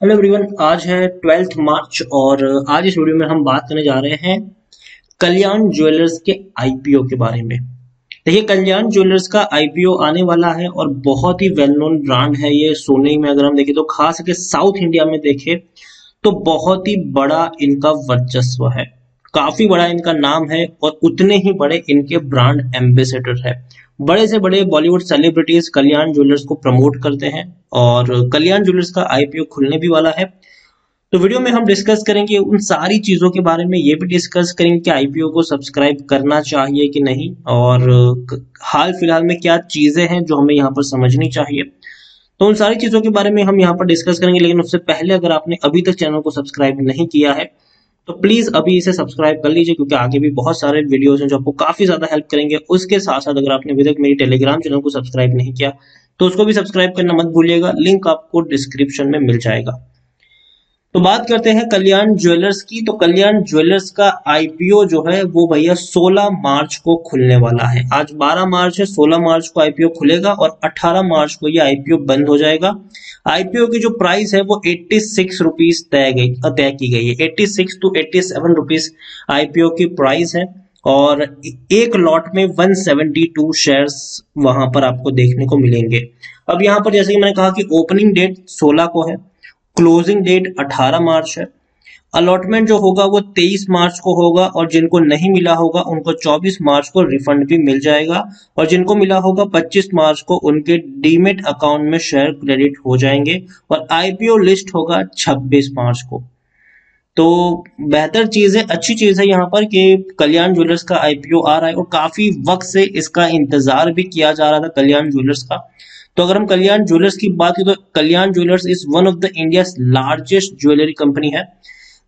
Hello everyone आज है twelfth March और आज इस वीडियो में हम बात करने जा रहे हैं कल्याण ज्वेलर्स के आईपीओ के बारे में। देखिए, कल्याण ज्वेलर्स का आईपीओ आने वाला है और बहुत ही वेल नोन ब्रांड है ये। सोने में अगर हम देखें तो खास करके साउथ इंडिया में देखें तो बहुत ही बड़ा इनका वर्चस्व है। काफ़ी बड़ा इनका नाम है और उतने ही बड़े इनके ब्रांड एम्बेसडर है। बड़े से बड़े बॉलीवुड सेलिब्रिटीज कल्याण ज्वेलर्स को प्रमोट करते हैं और कल्याण ज्वेलर्स का आईपीओ खुलने भी वाला है। तो वीडियो में हम डिस्कस करेंगे उन सारी चीज़ों के बारे में, ये भी डिस्कस करेंगे कि आईपीओ को सब्सक्राइब करना चाहिए कि नहीं और हाल फ़िलहाल में क्या चीज़ें हैं जो हमें यहाँ पर समझनी चाहिए। तो उन सारी चीज़ों के बारे में हम यहाँ पर डिस्कस करेंगे, लेकिन उससे पहले अगर आपने अभी तक चैनल को सब्सक्राइब नहीं किया है तो प्लीज़ अभी इसे सब्सक्राइब कर लीजिए, क्योंकि आगे भी बहुत सारे वीडियोस हैं जो आपको काफ़ी ज़्यादा हेल्प करेंगे। उसके साथ साथ अगर आपने अभी तक मेरी टेलीग्राम चैनल को सब्सक्राइब नहीं किया तो उसको भी सब्सक्राइब करना मत भूलिएगा। लिंक आपको डिस्क्रिप्शन में मिल जाएगा। तो बात करते हैं कल्याण ज्वेलर्स की। तो कल्याण ज्वेलर्स का आईपीओ जो है, वो भैया 16 मार्च को खुलने वाला है। आज 12 मार्च है 16 मार्च को आईपीओ खुलेगा और 18 मार्च को ये आईपीओ बंद हो जाएगा। आईपीओ की जो प्राइस है, वो एट्टी सिक्स रुपीज़ तय गई तय की गई है। Eighty six to eighty seven rupees IPO की प्राइस है और एक लॉट में 172 शेयर्स वहाँ पर आपको देखने को मिलेंगे। अब यहाँ पर जैसे कि मैंने कहा कि ओपनिंग डेट 16 को है। क्लोजिंग डेट 18 मार्च है। अलॉटमेंट जो होगा वो 23 मार्च को होगा और जिनको नहीं मिला होगा, उनको 24 मार्च को रिफंड भी मिल जाएगा और जिनको मिला होगा 25 मार्च को उनके डीमेट अकाउंट में शेयर क्रेडिट हो जाएँगे और आईपीओ लिस्ट होगा 26 मार्च को। तो बेहतर चीज़ है, अच्छी चीज़ है यहाँ पर कि कल्याण ज्वेलर्स का आईपीओ आ रहा है और काफ़ी वक्त से इसका इंतज़ार भी किया जा रहा था कल्याण ज्वेलर्स का। तो अगर हम कल्याण ज्वेलर्स की बात करें तो Kalyan jewellers is one of the India largest jewellery company है।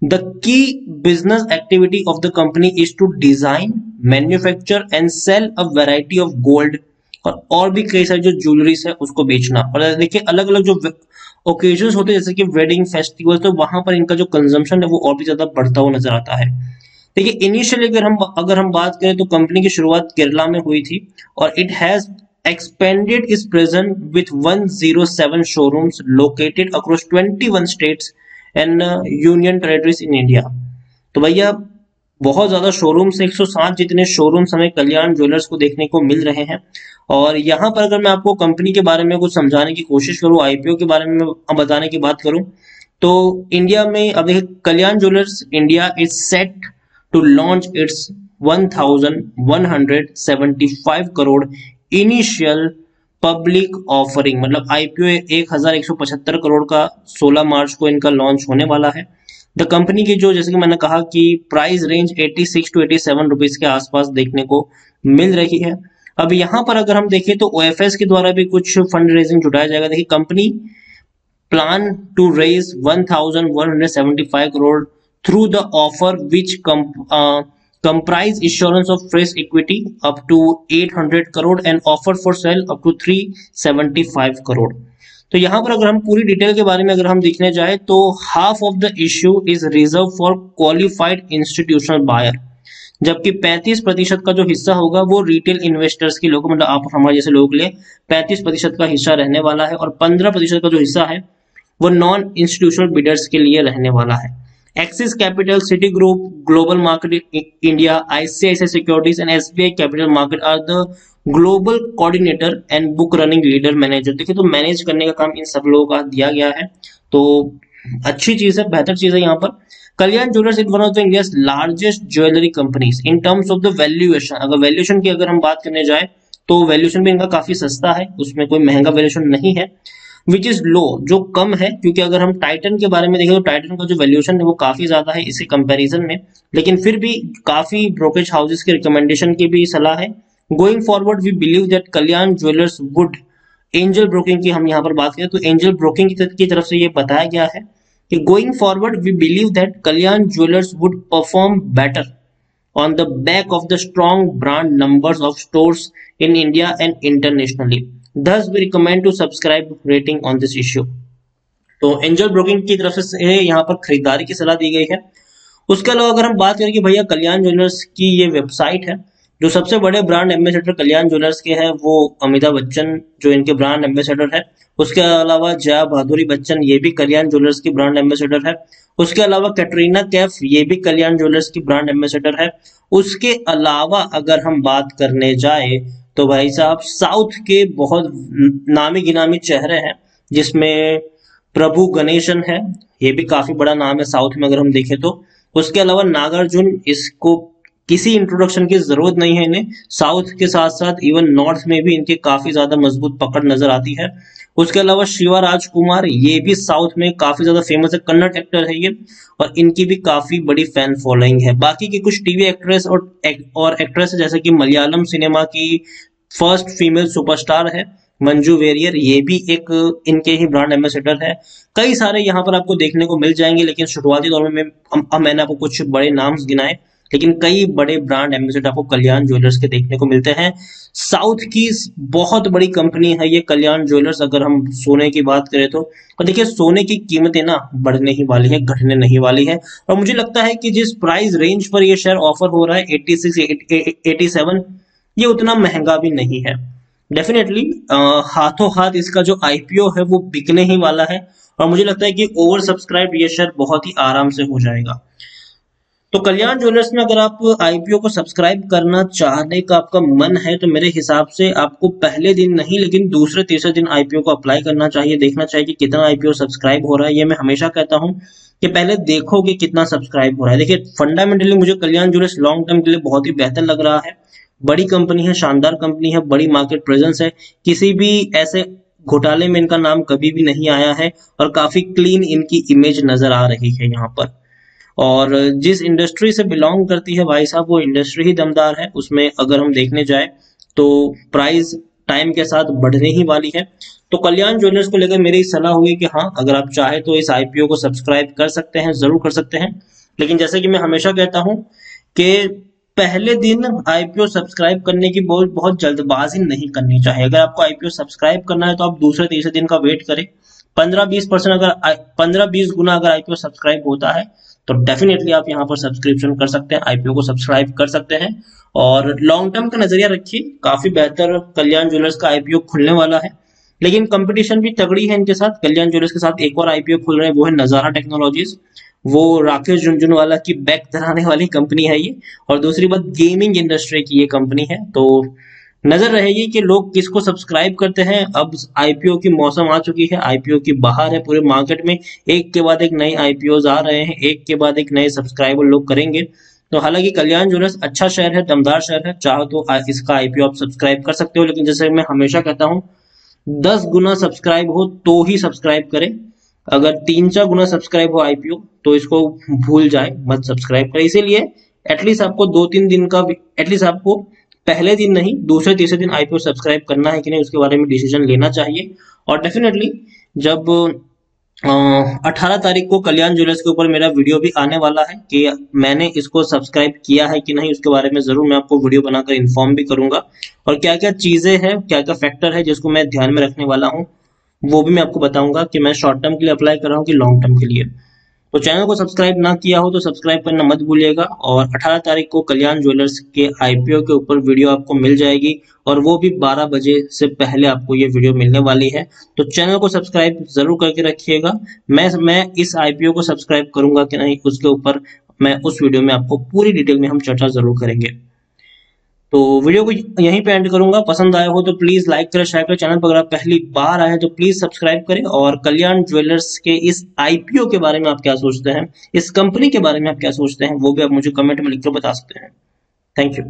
द की business activity of the company is to design manufacture and sell a variety of gold और और भी कई सारी जो ज्वेलरीज है, उसको बेचना। और देखिए अलग अलग जो ओकेजन होते हैं, जैसे कि वेडिंग फेस्टिवल तो वहाँ पर इनका जो कंजम्पशन है, वो और भी ज़्यादा बढ़ता हुआ नज़र आता है। देखिए इनिशियली अगर हम अगर हम बात करें तो कंपनी की शुरुआत केरला में हुई थी और it has expanded its presence with 107 showrooms located across 21 states and union territories in India तो भैया, बहुत ज़्यादा शोरूम्स 107 जितने शोरूम्स हमें कल्याण ज्वेलर्स को देखने को मिल रहे हैं। और यहाँ पर अगर मैं आपको कंपनी के बारे में कुछ समझाने की कोशिश करूँ आईपीओ के बारे में बताने की बात करूँ तो इंडिया में अब देखिए Kalyan jewellers India is set to launch its 1175 crore initial public offering मतलब आईपीओ एक हज़ार एक सौ पचहत्तर करोड़ का 16 मार्च को इनका लॉन्च होने वाला है। द कंपनी की जो, जैसे कि मैंने कहा कि प्राइस रेंज 86 टू 87 रुपीस के आसपास देखने को मिल रही है। अब यहाँ पर अगर हम देखें तो ओएफएस के द्वारा भी कुछ फंड रेजिंग जुटाया जाएगा। देखिए company plan to raise 1175 crore through the offer which comprise issuance of fresh equity up to 800 crore and offer for sale up to 375 crore तो यहाँ पर अगर हम पूरी डिटेल के बारे में अगर हम देखने जाए तो half of the issue is reserve for qualified institutional buyer जबकि 35 प्रतिशत का जो हिस्सा होगा, वो रिटेल इन्वेस्टर्स के लोग मतलब आप हमारे जैसे लोग लिए 35 प्रतिशत का हिस्सा रहने वाला है और 15 प्रतिशत का जो हिस्सा है, वो नॉन इंस्टीट्यूशनल बिडर्स के लिए रहने वाला है। Axis Capital, Citigroup, Global Market India, ICICI Securities and SBI Capital Market are the global coordinator and book running leader manager देखिए तो मैनेज करने का काम इन सब लोगों का दिया गया है। तो अच्छी चीज़ है बेहतर चीज़ है यहाँ पर। Kalyan jewellers is one of the India largest jewellery companies in terms of the valuation अगर वैल्यूएशन की अगर हम बात करने जाए तो वैल्यूएशन भी इनका काफ़ी सस्ता है उसमें कोई महँगा वैल्यूएशन नहीं है। विच इज़ लो जो कम है, क्योंकि अगर हम टाइटन के बारे में देखें तो टाइटन का जो वैल्यूएशन है, वो काफ़ी ज़्यादा है इसी कंपैरिजन में लेकिन फिर भी काफ़ी ब्रोकेज हाउसेस के रिकमेंडेशन की भी सलाह है going forward we believe that Kalyan jewellers would angel broking की हम यहाँ पर बात करें तो एंजल ब्रोकिंग की तरफ़ से ये बताया गया है कि going forward we believe that Kalyan jewellers would perform better on the back of the strong brand numbers of stores in India and internationally. Thus, we recommend to subscribe rating on this issue. तो angel broking की तरफ़ से यहाँ पर खरीदारी की सलाह दी गई है। उसके अलावा अगर हम बात करें कि भैया कल्याण ज्वेलर्स की ये वेबसाइट है जो सबसे बड़े ब्रांड एम्बेसडर कल्याण ज्वेलर्स के हैं वो अमिताभ बच्चन जो इनके ब्रांड एम्बेसडर है। उसके अलावा जया बहादुरी बच्चन ये भी कल्याण ज्वेलर्स की ब्रांड एम्बेसडर है। उसके अलावा कैटरीना कैफ ये भी कल्याण ज्वेलर्स की ब्रांड एम्बेसडर है। उसके अलावा अगर हम बात करने जाए तो भाई साहब, साउथ के बहुत नामी गिनामी चेहरे हैं, जिसमें प्रभु गणेशन है, ये भी काफ़ी बड़ा नाम है साउथ में, अगर हम देखें तो। उसके अलावा नागार्जुन, इसको किसी इंट्रोडक्शन की ज़रूरत नहीं है इन्हें। साउथ के साथ साथ इवन नॉर्थ में भी इनके काफ़ी ज़्यादा मज़बूत पकड़ नज़र आती है। उसके अलावा शिवा राजकुमार ये भी साउथ में काफ़ी ज़्यादा फ़ेमस है कन्नड़ एक्टर है ये और इनकी भी काफ़ी बड़ी फ़ैन फॉलोइंग है। बाकी की कुछ टीवी एक्ट्रेस और एक, और एक्ट्रेस जैसे कि मलयालम सिनेमा की फ़र्स्ट फीमेल सुपरस्टार है मंजू वेरियर ये भी एक इनके ही ब्रांड एम्बेसडर है। कई सारे यहाँ पर आपको देखने को मिल जाएँगे लेकिन शुरुआती दौर में मैंने आपको कुछ बड़े नाम गिनाए। लेकिन कई बड़े ब्रांड एम्बेसडर आपको कल्याण ज्वेलर्स के देखने को मिलते हैं। साउथ की बहुत बड़ी कंपनी है ये कल्याण ज्वेलर्स अगर हम सोने की बात करें तो। और देखिए, सोने की कीमतें ना बढ़ने ही वाली है, घटने नहीं वाली है। और मुझे लगता है कि जिस प्राइस रेंज पर यह शेयर ऑफ़र हो रहा है 86 87 ये उतना महँगा भी नहीं है। डेफिनेटली हाथों हाथ इसका जो आईपीओ है, वो बिकने ही वाला है। और मुझे लगता है कि ओवर सब्सक्राइब ये शेयर बहुत ही आराम से हो जाएगा। तो कल्याण ज्वेलर्स में अगर आप आईपीओ को सब्सक्राइब करना चाहने का आपका मन है तो मेरे हिसाब से आपको पहले दिन नहीं, लेकिन दूसरे, तीसरे दिन आईपीओ को अप्लाई करना चाहिए। देखना चाहिए कि कितना आईपीओ सब्सक्राइब हो रहा है। ये मैं हमेशा कहता हूँ कि पहले देखो कि कितना सब्सक्राइब हो रहा है। देखिए फंडामेंटली मुझे कल्याण ज्वेलर्स लॉन्ग टर्म के लिए बहुत ही बेहतर लग रहा है। बड़ी कंपनी है, शानदार कंपनी है, बड़ी मार्केट प्रेजेंस है। किसी भी ऐसे घोटाले में इनका नाम कभी भी नहीं आया है और काफ़ी क्लीन इनकी इमेज नज़र आ रही है यहाँ पर। और जिस इंडस्ट्री से बिलोंग करती है भाई साहब, वो इंडस्ट्री ही दमदार है। उसमें अगर हम देखने जाए तो प्राइस टाइम के साथ बढ़ने ही वाली है। तो कल्याण ज्वेलर्स को लेकर मेरी सलाह हुई कि हाँ अगर आप चाहे तो इस आईपीओ को सब्सक्राइब कर सकते हैं, ज़रूर कर सकते हैं। लेकिन जैसे कि मैं हमेशा कहता हूँ कि पहले दिन आईपीओ सब्सक्राइब करने की बहुत बहुत जल्दबाजी नहीं करनी चाहिए। अगर आपको आईपीओ सब्सक्राइब करना है तो आप दूसरे, तीसरे दिन का वेट करें। पंद्रह, बीस परसेंट अगर, पंद्रह, बीस गुना अगर आईपीओ सब्सक्राइब होता है तो डेफिनेटली आप यहाँ पर सब्सक्रिप्शन कर सकते हैं आईपीओ को सब्सक्राइब कर सकते हैं और लॉन्ग टर्म का नज़रिया रखिए, काफ़ी बेहतर कल्याण ज्वेलर्स का आईपीओ खुलने वाला है। लेकिन कंपटीशन भी तगड़ी है इनके साथ, कल्याण ज्वेलर्स के साथ एक और आईपीओ खुल रहे हैं, वो है नज़ारा टेक्नोलॉजीज़ वो राकेश झुंझुनवाला की बैक धराने वाली कंपनी है ये। और दूसरी बात गेमिंग इंडस्ट्री की ये कंपनी है तो नज़र रहेगी कि लोग किसको सब्सक्राइब करते हैं। अब आईपीओ की मौसम आ चुकी है। आईपीओ की बाहर है पूरे मार्केट में। एक के बाद एक नए आईपीओ आ रहे हैं। एक के बाद एक नए सब्सक्राइबर लोग करेंगे। तो हालाँकि कल्याण ज्वेलर्स अच्छा शहर है, दमदार शहर है। चाहो तो इसका आईपीओ आप सब्सक्राइब कर सकते हो। लेकिन जैसे मैं हमेशा कहता हूँ, दस गुना सब्सक्राइब हो तो ही सब्सक्राइब करें। अगर तीन चार गुना सब्सक्राइब हो आईपीओ तो इसको भूल जाए, मत सब्सक्राइब करें। इसीलिए एटलीस्ट आपको दो तीन दिन का एटलीस्ट आपको पहले दिन नहीं, दूसरे तीसरे दिन आईपीओ सब्सक्राइब करना है कि नहीं, उसके बारे में डिसीज़न लेना चाहिए। और डेफिनेटली जब अठारह तारीख को कल्याण ज्वेलर्स के ऊपर मेरा वीडियो भी आने वाला है कि मैंने इसको सब्सक्राइब किया है कि नहीं, उसके बारे में ज़रूर मैं आपको वीडियो बनाकर इन्फॉर्म भी करूँगा। और क्या क्या चीज़ें हैं क्या क्या फैक्टर है जिसको मैं ध्यान में रखने वाला हूँ, वो भी मैं आपको बताऊँगा कि मैं शॉर्ट टर्म के लिए अप्लाई कर रहा हूँ कि लॉन्ग टर्म के लिए। तो चैनल को सब्सक्राइब ना किया हो तो सब्सक्राइब करना मत भूलिएगा और 18 तारीख को कल्याण ज्वेलर्स के आईपीओ के ऊपर वीडियो आपको मिल जाएगी और वो भी 12 बजे से पहले आपको ये वीडियो मिलने वाली है। तो चैनल को सब्सक्राइब ज़रूर करके रखिएगा। मैं मैं इस आईपीओ को सब्सक्राइब करूँगा कि नहीं, उसके ऊपर मैं उस वीडियो में आपको पूरी डिटेल में हम चर्चा ज़रूर करेंगे। तो वीडियो को यहीं पे एंड करूँगा। पसंद आया हो तो प्लीज़ लाइक करें शेयर करें। चैनल पर अगर आप पहली बार आए तो प्लीज़ सब्सक्राइब करें। और कल्याण ज्वेलर्स के इस आईपीओ के बारे में आप क्या सोचते हैं, इस कंपनी के बारे में आप क्या सोचते हैं, वो भी आप मुझे कमेंट में लिखकर बता सकते हैं। Thank you